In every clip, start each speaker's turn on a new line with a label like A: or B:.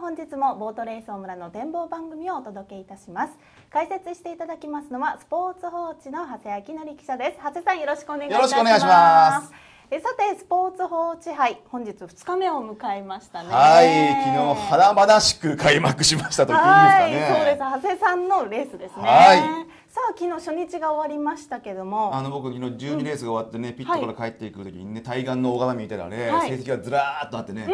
A: 本日もボートレース大村の展望番組をお届けいたします。解説していただきますのはスポーツ報知の長谷明則記者です。長谷さんよろしくお願いいたします。
B: よろしくお願いします。
A: えさてスポーツ報知杯本日2日目を迎えましたね。
B: はい昨日華々しく開幕しましたと言っていいですかね。
A: はいそうです。長谷さんのレースですね。
B: はい。
A: さあ昨日初日が終わりましたけども。
B: あの僕昨日12レースが終わってね、ピットから帰っていく時にね対岸の大鏡見たらね、
A: はい。
B: 成績がずらーっとあってね、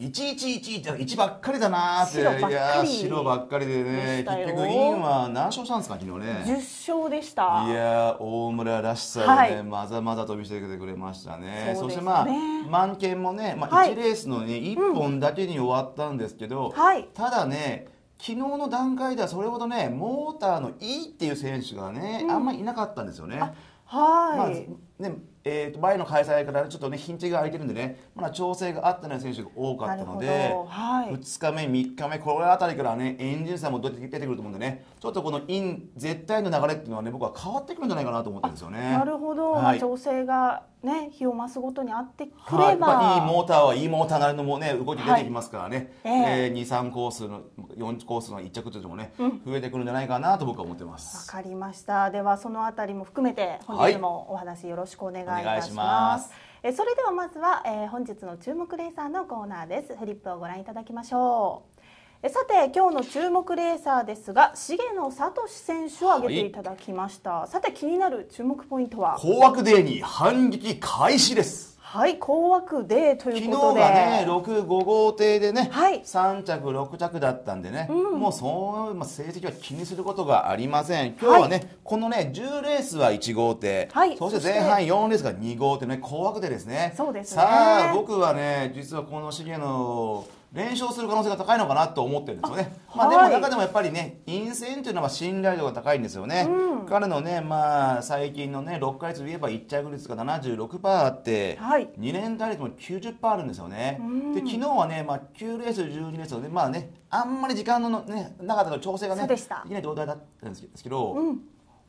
B: 111って1ばっかりだなーって。
A: 白ばっかり。
B: いやー白ばっかりで
A: で
B: ね結局インは何勝したんですか昨日ね。
A: 10勝でした。
B: いやー大村らしさをね、
A: はい。
B: まざまざと見せてくれましたね。
A: そね。
B: してまあ満件もね、まあ、
A: はい。
B: 1レースのね、1本だけに終わったんですけど、
A: はい。
B: ただね昨日の段階ではそれほどねモーターのいいっていう選手がね、あんまりいなかったんですよね。
A: はい、
B: まあねえー、と前の開催からちょっとね日にちが空いてるんでねまだ調整があってない選手が多かったので、
A: はい。
B: 2日目3日目これあたりからねエンジン差も出てくると思うんでねちょっとこのイン絶対の流れっていうのはね僕は変わってくるんじゃないかなと思ってるんですよね。
A: なるほど、
B: はい。
A: まあ調整がね日を増すごとに合ってく
B: はい、
A: れば、
B: まあ、いいモーターはいいモーターなりのもね動き出てきますからね、
A: はい。え
B: え。ー、23コースの4コースの1着というのもね、増えてくるんじゃないかなと僕は思ってま
A: わ
B: す。
A: かりました。ではそのあたりも含めて本日もお話よろしくお願いいたします,、
B: します。
A: えそれではまずは、えー本日の注目レーサーのコーナーです。フリップをご覧いただきましょう。えさて今日の注目レーサーですが重野聡選手を挙げていただきました、さて気になる注目ポイントは？
B: 高枠デーに反撃開始です。
A: はい高枠デーとい
B: 昨日
A: うことで。
B: がね6、5号艇でね、
A: はい。
B: 3着、6着だったんでね、もうそう、まあ、成績は気にすることがありません、今日はね、このね10レースは1号艇、
A: はい。
B: そして前半4レースが2号艇ね、高枠でですね、
A: そうですね。
B: さあ、僕はね、実はこの重野、連勝する可能性が高いのかなと思ってるんですよね、まあ、でも
A: はい。
B: 中でもやっぱりね、陰線というのは信頼度が高いんですよね、彼のね、まあ、最近のね、6ヶ月で言えば1着率が76%あって、
A: はい。
B: 2年打率も90%あるんですよね。で昨日はね、まあ、9レース、12レースで、まあね、あんまり時間の、ね、なかったの調整がね
A: で
B: きない状態だったんですけど、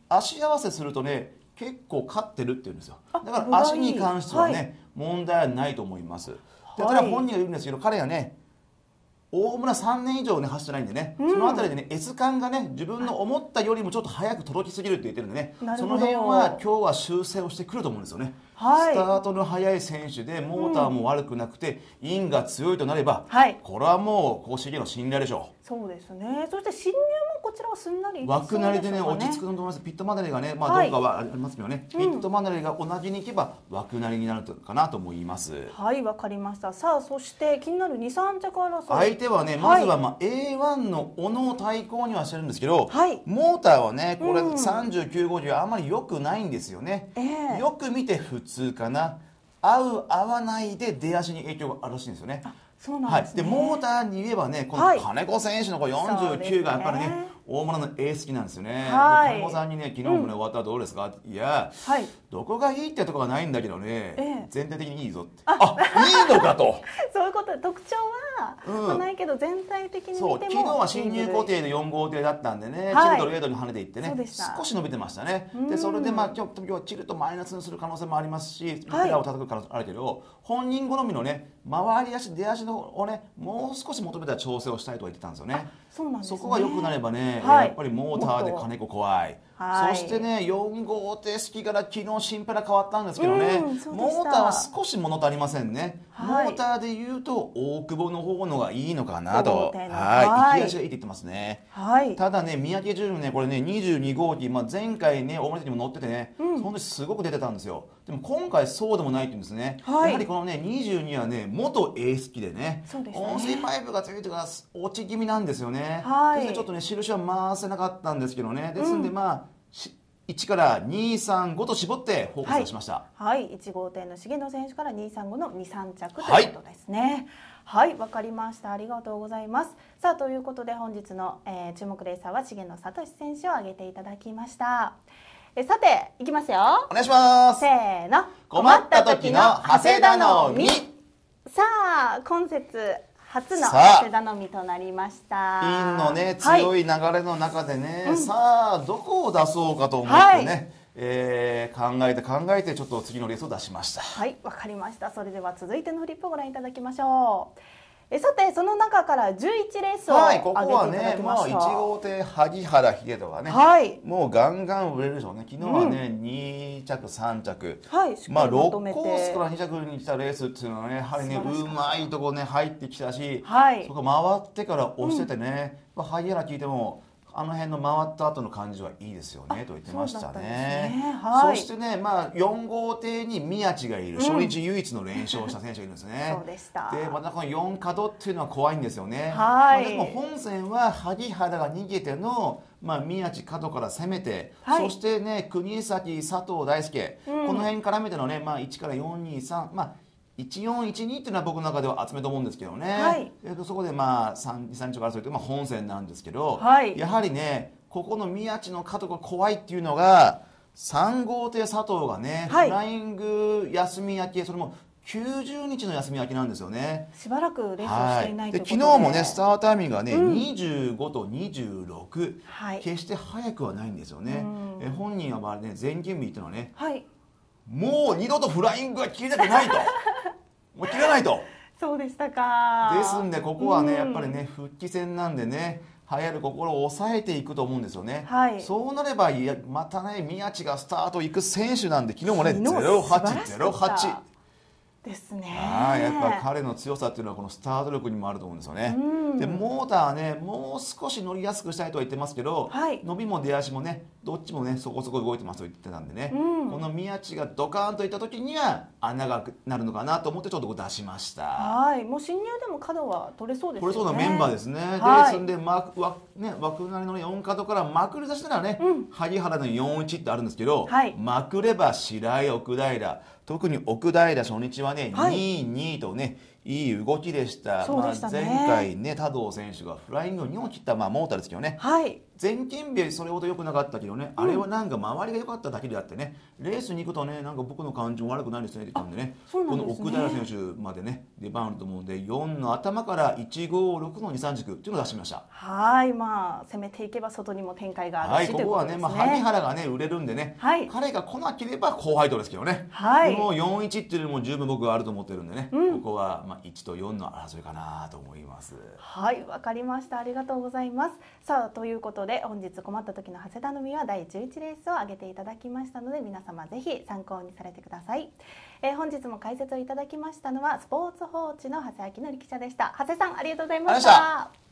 B: 足合わせするとね結構勝ってるっていうんですよ。だから足に関してはね、
A: はい。
B: 問題はないと思います。で
A: はい。
B: ただ本人が言うんですけど彼がね大村3年以上ね走ってないんでね、そのあたりでね S 感がね自分の思ったよりもちょっと早く届きすぎるって言ってるんでね。その辺は今日は修正をしてくると思うんですよね、
A: はい。
B: スタートの速い選手でモーターも悪くなくて、インが強いとなれば、
A: はい。
B: これはもう公式の信頼でしょ
A: そうですね。そして侵入もこちらはすんなりいうき
B: 枠なりでね落ち着くと思います。ピット離れがねまあ
A: はい。
B: どうかはありますけどね、ピット離れが同じにいけば枠なりになるかなと思います。
A: はいわかりました。さあそして気になる二三着争い。
B: 相手はね、
A: はい。
B: まずはまあ A1 の小野を対抗にはしてるんですけど、
A: はい。
B: モーターはね、これ
A: うん。
B: 39、50あんまり良くないんですよね、
A: ええ。
B: よく見て普通かな、合う、合わないで出足に影響があるらしいんですよね。
A: そうなんですね、
B: はい、でモーターに言えばね、こ
A: はい。
B: の金子選手のこ
A: うですね。
B: 49がやっぱりね、大村のエース好きなんですよね。
A: はい。
B: さんにね、昨日もね、終わったらどうですか？いや、
A: はい。
B: どこがいいってとこがないんだけどね、
A: ええ
B: 全体的にいいぞって。あいいのかと。
A: そういうこと特徴は、ないけど全体的に見ても
B: そう昨日は進入固定で4号艇だったんでね、
A: はい。
B: チルト0度に跳ねていってね少し伸びてましたね。
A: うん。
B: でそれでまあ今日今日はチルトマイナスにする可能性もありますしペ
A: はい。
B: ラを叩く可能性もあるけど、本人好みのね回り足出足のをねもう少し求めた調整をしたいとは言ってたんですよね。
A: そうなんですね。
B: そこが良くなればね、
A: はい。
B: やっぱりモーターで金子怖い
A: はい。
B: そしてね4号艇好きから昨日シンペラ変わったんですけどね、
A: うん
B: モーターは少し物足りませんね、
A: はい。
B: モーターで言うと大久保の方のがいいのかなと。はい
A: はい。
B: 行き足がいいって言ってますね。
A: はい。
B: ただね、三宅純ね、これね、22号機、まあ、前回ね、大森にも乗っててね、
A: うん。
B: その時すごく出てたんですよ。でも今回そうでもないって言うんですね。
A: はい。
B: やはりこのね、22はね、元エース機でね、
A: ですね。
B: 温水パイプがついてから落ち気味なんですよね。
A: はい。
B: ですちょっとね、印は回せなかったんですけどね。ですんで、まあ、し1から2、3、5と絞ってフォーカスをしました。
A: はい、1号艇の重野選手から235の2、3着ということですね。はい、わ、かりました。ありがとうございます。さあ、ということで本日の、えー注目レーサーは重野聡選手を挙げていただきました。えさて、いきますよ
B: お。願いします
A: せ。ーの。
B: 困った時の長谷田のみ。
A: さあ、今節初の
B: さあ
A: 長谷田のみとなりました。
B: インのね
A: はい
B: 強い流れの中でね、さあどこを出そうかと思ってね、
A: はい
B: えー考えて考えてちょっと次のレースを出しました。
A: はい、わかりました。それでは続いてのフリップをご覧いただきましょう。えさてその中から11レースを
B: はい、ここ
A: 挙
B: はね、
A: ま
B: もう
A: した、
B: 1号艇萩原秀人がね、
A: はい。
B: もうガンガン売れるでしょうね。昨日はね、2着3着。
A: はい
B: まあ、
A: かりまとめ
B: 6コース
A: て、
B: から2着に来たレースっていうのはねやはりねうまいとこね入ってきたし、
A: はい。
B: そこ回ってから押しててね、まあ、萩原聞いてもあの辺の回った後の感じはいいですよねと言ってました
A: そうだったんです
B: ね。
A: ね。はい。
B: そしてね、まあ、4号艇に宮地がいる、初日唯一の連勝した選手がいるんですね。
A: そうでした。
B: でまたこの4角っていうのは怖いんですよね。
A: はい。
B: まあでも本戦は萩原が逃げての、まあ、宮地角から攻めて、
A: はい。
B: そしてね国崎佐藤大輔、
A: うん。
B: この辺絡めてのね、まあ、1から423まあ1412っていうのは僕の中では集めと思うんですけどね、
A: はい。
B: えーとそこでまあ3 3着争いというまあ本戦なんですけど、
A: はい。
B: やはりねここの宮地の角が怖いっていうのが3号艇佐藤がね、
A: はい。
B: フライング休み明けそれも90日の休み明けなんですよね。
A: しばらくレースをしていないと
B: で
A: いうことで、
B: 昨日もねスタートタイミングがね、
A: うん。
B: 25と26、
A: はい。
B: 決して早くはないんですよね、
A: うん。
B: え本人はまあね前勤日っていうのはね
A: はい。
B: もう二度とフライングが切りたくないともう切らないと。
A: そうでしたか。
B: ですんでここはね、
A: うん。
B: やっぱりね復帰戦なんでね流行る心を抑えていくと思うんですよね、
A: はい。
B: そうなればいやまたね宮地がスタート行く選手なんで昨日もね
A: 昨日素晴らしかった。
B: 0808
A: ですね。
B: はい、やっぱ彼の強さっていうのはこのスタート力にもあると思うんですよね。
A: うん。
B: でモーターはねもう少し乗りやすくしたいとは言ってますけど、
A: はい。
B: 伸びも出足もねどっちもねそこそこ動いてますと言ってたんでね、
A: うん。
B: この宮地がドカーンといった時には穴がなるのかなと思ってちょっと出しました。
A: はい。もう侵入でも角は取れそうですよね。
B: これそうなメンバーですね。
A: はい。
B: ですんで、まわね、枠なりの4角からまくり出したらね、
A: うん。
B: 萩原の41ってあるんですけど、
A: はい。
B: まくれば白井奥平特に奥平初日はね、
A: はい。
B: 2位2位とねいい動きでした。
A: そうでしたね。
B: まあ、前回ね多藤選手がフライングを2本切った、まあ、モーターですけどね。
A: はい。
B: 前勤日よりそれほど良くなかったけどね、あれはなんか周りが良かっただけであってね。レースに行くとねなんか僕の感じも悪くないですねって言ったんでね。
A: ですね。
B: この奥平選手までね出番あると思うんで4の頭から156の23軸っていうのを出してみました。
A: はい。まあ攻めていけば外にも展開があ
B: はい、
A: るし、
B: ことこはね、
A: いうとです
B: まあ、萩原がね、売れるんでね、
A: はい。
B: 彼が来なければ高配当ですけどね。
A: はい。
B: でも4-1っていうのも十分僕はあると思ってるんでね、
A: うん。
B: ここはまあ1と4の争いかなと思います。
A: はいわかりました。ありがとうございます。さあということで本日困った時の長谷頼みは第11レースを挙げていただきましたので皆様ぜひ参考にされてください、えー本日も解説をいただきましたのはスポーツ報知の長谷明則記者でした。長谷さんありがとうございました